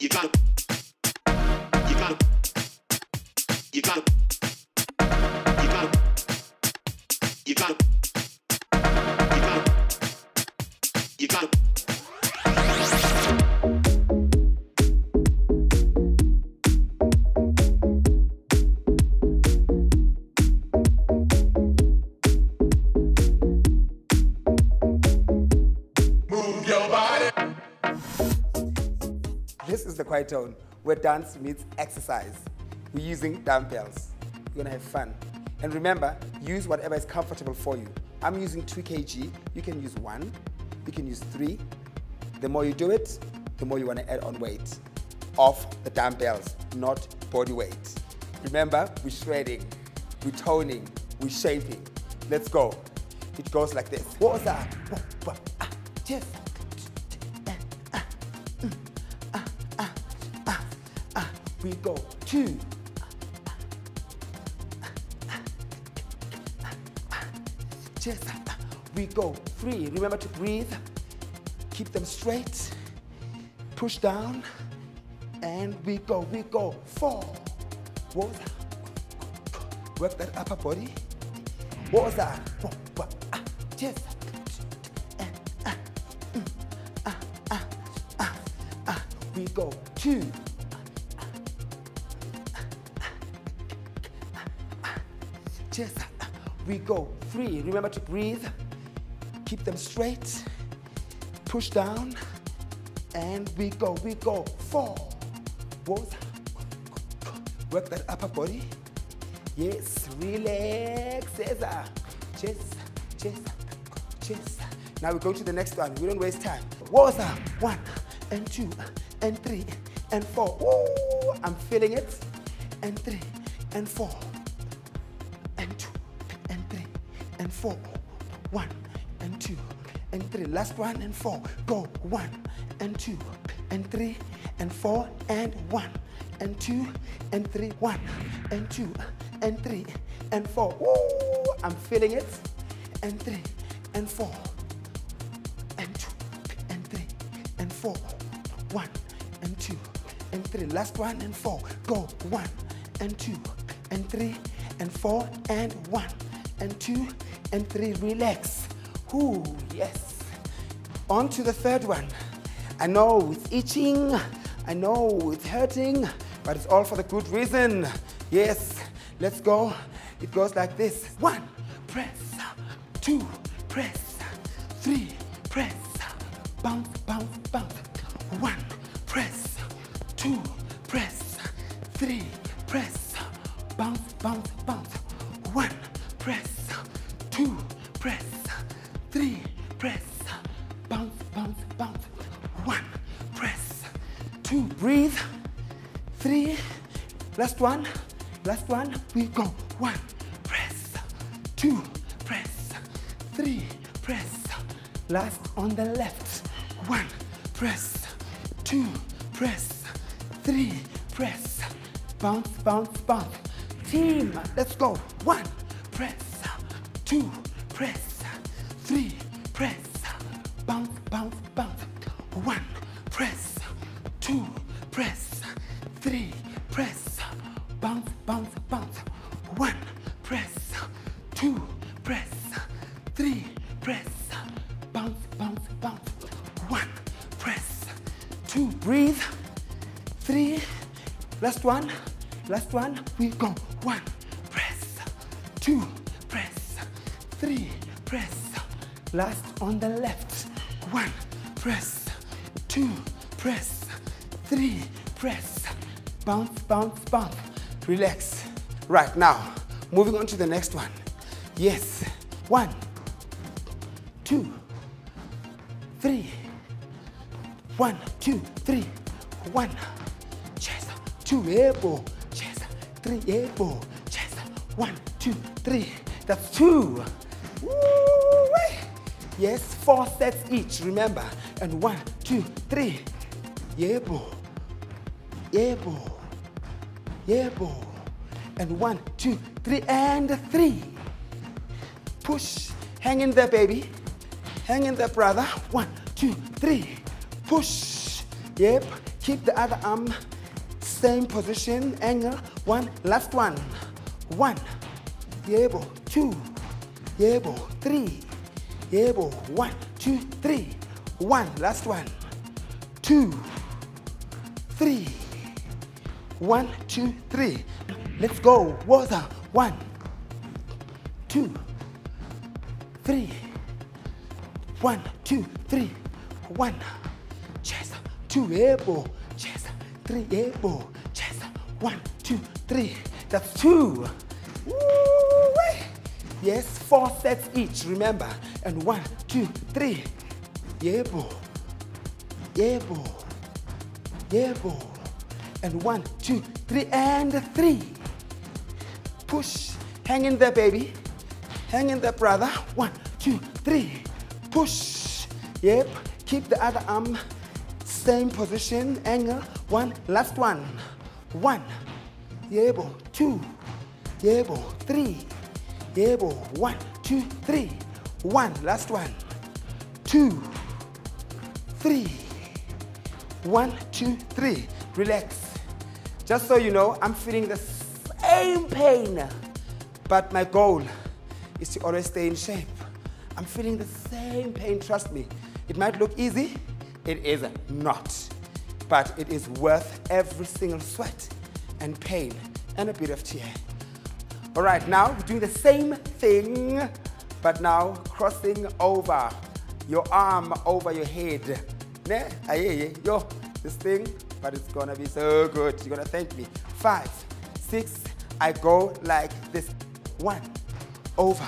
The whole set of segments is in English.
You gotta, This is the Kwaitone where dance meets exercise. We're using dumbbells. You're gonna have fun. And remember, use whatever is comfortable for you. I'm using 2 kg. You can use one, you can use three. The more you do it, the more you wanna add on weight of the dumbbells, not body weight. Remember, we're shredding, we're toning, we're shaping. Let's go. It goes like this. What was that? We go two. Just we go three. Remember to breathe. Keep them straight. Push down. And we go, we go. Four. What? Work that upper body. What was. We go two. Just we go three. Remember to breathe. Keep them straight. Push down. And we go, we go. Four. That? Work that upper body. Yes, relax. Just, just, just. Now we go to the next one. We don't waste time. Was that? One and two and three and four. Woo! I'm feeling it. And three and four and four. One and two and three. Last one and four. Go. One and two and three and four and one and two and three. One and two and three and four. I'm feeling it. And three and four and two and three and four. One and two and three. Last one and four. Go. One and two and three and four and one and two and three. Relax. Ooh, yes. On to the third one. I know it's itching. I know it's hurting, but it's all for the good reason. Yes. Let's go. It goes like this. One, press. Two, press. Three, press. Bounce, bounce, bounce. One, press. Two, press. Three, last one. Last one, we go. One, press. Two, press. Three, press. Last on the left. One, press. Two, press. Three, press. Bounce, bounce, bounce. Team, let's go. One, press. Two, press. Three, press. Bounce, bounce, bounce. One, press. Two, press. Three, Bounce, bounce, bounce. One, press. Two, breathe. Three, last one. Last one, we go. One, press. Two, press. Three, press. Last on the left. One, press. Two, press. Three, press. Bounce, bounce, bounce. Relax. Right now, moving on to the next one. Yes. One, two, three. One, two, three. One. Chest. Two. Elbow. Chest. Three. Elbow. Chest. One, two, three. That's two. Woo-wee. Yes, four sets each, remember. And one, two, three. Elbow. Elbow. Elbow. And one, two, three, and three. Push. Hang in there, baby. Hang in there, brother. One, two, three. Push. Yep. Keep the other arm, same position, angle. One, last one. One, yebo, two, yebo, three, yebo, one, two, three, one, last one, two, three, one, two, three. Let's go. Water. One, two, three. One, two, three. One. Chest. Two. Able. Chest. Three. Able. Chest. One, two, three. That's two. Yes, four sets each, remember. And one, two, three. Yebo. Yebo. Yebo. And one, two, three, and three. Push. Hang in there, baby. Hang in there, brother. One, two, three. Push. Yep. Keep the other arm. Same position, angle. One, last one. One. Yebo. Two. Yebo. Three. Yebo. One, two, three. One. Last one. Two. Three. One, two, three. Relax. Just so you know, I'm feeling the same pain, but my goal is to always stay in shape. I'm feeling the same pain, trust me. It might look easy, it is not. But it is worth every single sweat and pain and a bit of tear. All right, now we're doing the same thing, but now crossing over your arm over your head. Ne? Ah, Aye, yo, this thing, but it's gonna be so good. You're gonna thank me. Five, six, I go like this. One, over,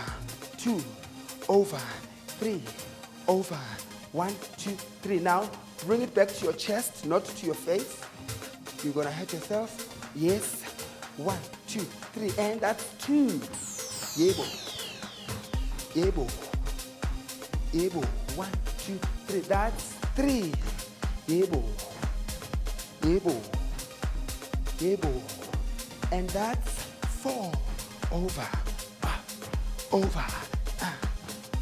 two, over, three, over. One, two, three. Now bring it back to your chest, not to your face. You're gonna hurt yourself. Yes. One, two, three, and that's two. Yebo. Yebo. Yebo. One, two, three. That's three. Yebo. Yebo. Yebo. And that's four. Over. Up. Over.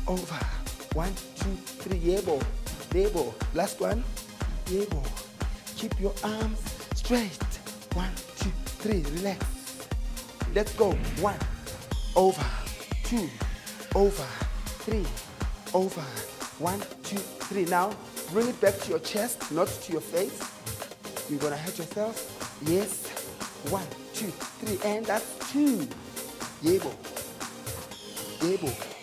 Over. One, two, three. Yebo. Yebo. Last one. Yebo. Keep your arms straight. One, two, three. Relax. Let's go. One. Over. Two. Over. Three. Over. One, two, three. Now bring it back to your chest, not to your face. You're gonna hurt yourself. Yes. One, two, three, and that's two. Yebo. Yebo.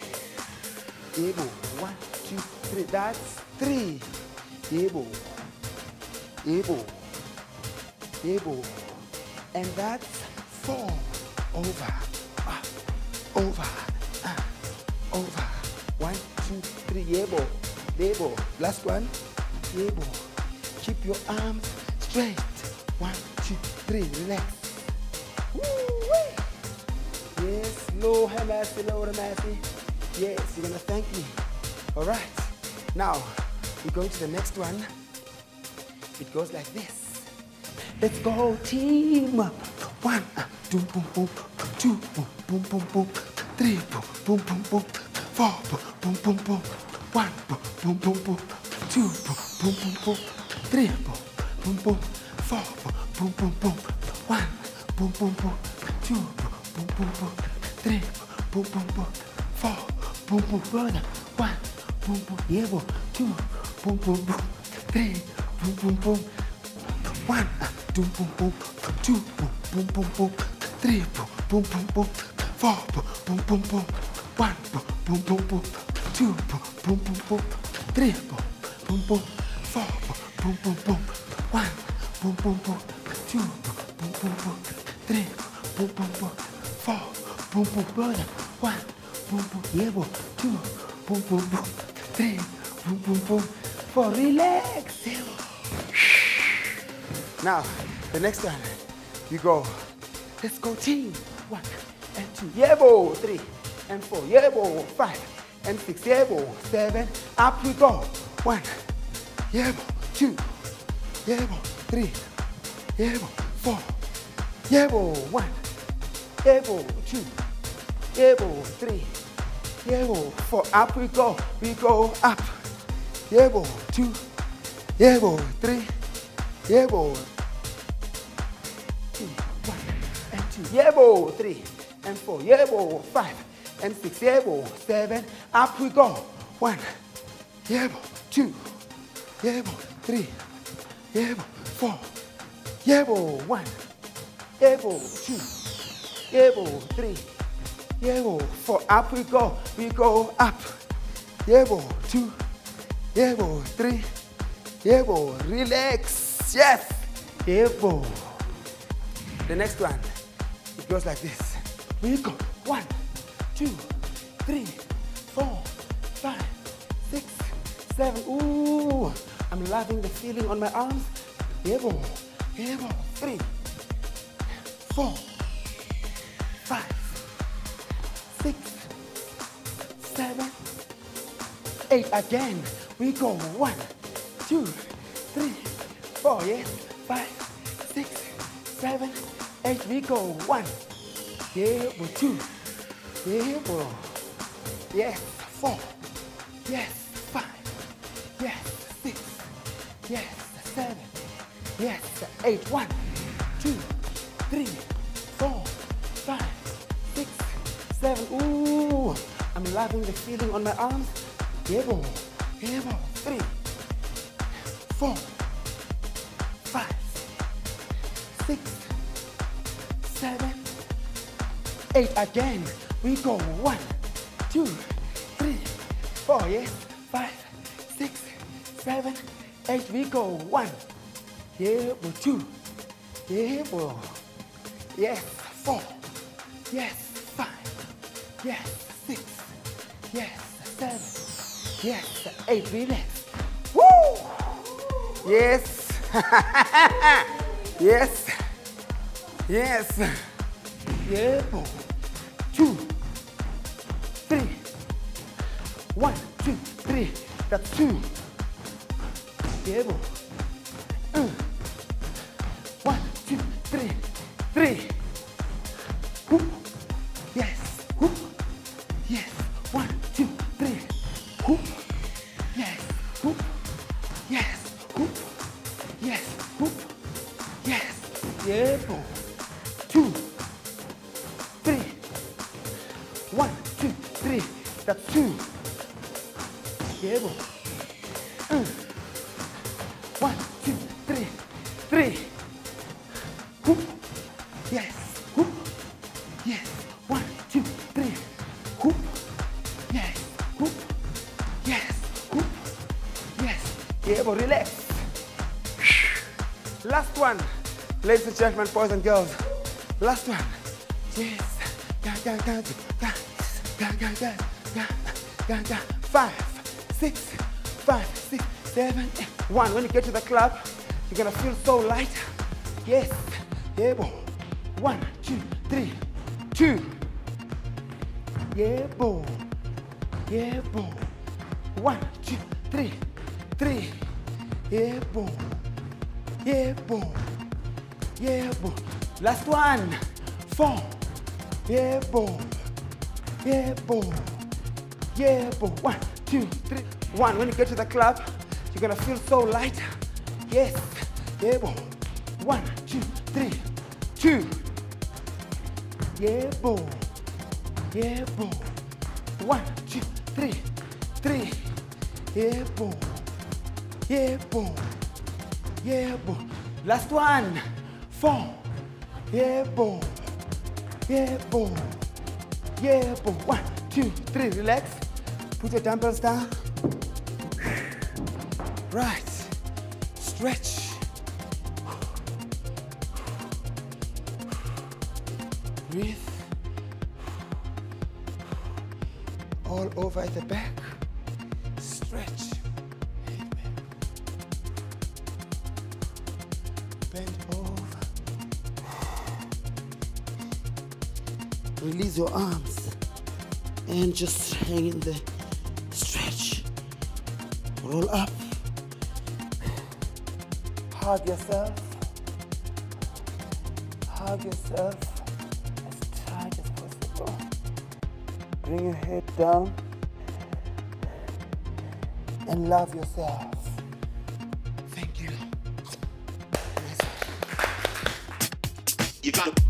Yebo. One, two, three. That's three. Yebo. Yebo. Yebo. And that's four. Over. Up. Over. Up. Over. One, two, three. Yebo. Yebo. Last one. Yebo. Keep your arms straight. One, two, three. Relax. Yes, low Mercy, low Mercy. Yes, you're gonna thank me. All right. Now, we go to the next one. It goes like this. Let's go, team. One, boom, boom, boom. Two, boom, boom, boom, boom. Three, boom, boom, boom, boom. Four, boom, boom, boom, boom. One, boom, boom, boom. Two, boom, boom, boom. Three, boom, boom. Four, boom, boom, boom. One, boom, boom, boom. Two, boom, boom, boom. Three, boom, boom, boom. Four, boom, boom, boom. One, boom, boom, boom. Two, boom, boom, boom. Three, boom, boom, boom. One, boom, boom, boom. Two, boom, boom, boom, boom. Three, boom, boom, boom, boom. Four, boom, boom, boom. One, boom, boom, boom. Two, boom, boom, boom. Three, boom, boom, boom. Four, boom, boom, boom. One, boom, boom, boom. Two, boom, boom, boom. Three, boom, boom, boom. Four, boom, boom, boom. One, boom, boom, yeah. Two, boom, boom, boom. Three, boom, boom, boom. Four, relax. Now, the next one, you go. Let's go, team. One and two. Yebo. Three and four. Yebo. Five and six. Yebo. Seven. Up we go. One. Yebo. Two. Yebo. Three. Yebo. Four. Yebo. One. Yebo. Two. Yebo. Three. Yebo. Four. Up we go. We go up. Yebo. Two. Yebo. Three. Yeah, boy. Two, one and two. Yeah, boy. Three and four. Yeah, boy. Five and six. Yeah, boy. Seven. Up we go. One. Yeah, boy. Two. Yeah, boy. Three. Yeah, boy. Four. Yeah, boy. One. Yeah, boy. Two. Yeah, boy. Three. Yeah, boy. Four. Up we go. We go up. Yeah, boy. Two. Yeah, boy. Three. Yeah, boy. Relax. Yes. Yeah, boy. The next one, it goes like this. We go. One, two, three, four, five, six, seven. Ooh, I'm loving the feeling on my arms. Yeah, boy. Three, four, five, six, seven, eight. Again. We go. One, two, three, four. Yes. Five, six, seven, eight. We go. One. Yeah. Two. Yeah. Yes. Four. Yes. Five. Yes. Six. Yes. Seven. Yes. Eight. One, seven. Ooh, I'm loving the feeling on my arms. Yeah, boy. Three, four, five, six, seven, eight. Again. We go. One, two, three, four. Yes. Five, six, seven, eight. We go. One. Yeah. Two. Boy. Yes. Four. Yes. Five. Yes. Six. Yes. Seven. Yes. Eight. Relax. Woo! Yes. yes. Yes. Yeah, boy. Two. Three. One, two, three. That's two. Yeah. Uh. One, two, three. Three. Whoop. But relax. Last one. Ladies and gentlemen, boys and girls. Last one. Yes. Five, six, five, six, seven, eight. One. When you get to the club, you're gonna feel so light. Yes. Yeah, boy. One, two, three, two. Yeah, boy. Yeah, boy. One, two, three, three. Yeah, boy. Yeah, boy. Yeah, boy. Last one. Four. Yeah, boy. Yeah, boy. Yeah, boy. One, two, three. One. When you get to the club, you're gonna feel so light. Yes. Yeah, boy. One, two, three, two. Yeah, boy. Yeah, boy. One, two, three, three. Yeah, boy. Yeah, boy. Yeah, boy. Last one. Four. Yeah, boy. Yeah, boy. One, two, three. Relax. Put your dumbbells down. Right. Stretch. Breathe. All over the back. just hang in there, stretch, roll up, hug yourself, hug yourself as tight as possible. Bring your head down and love yourself. Thank you. You got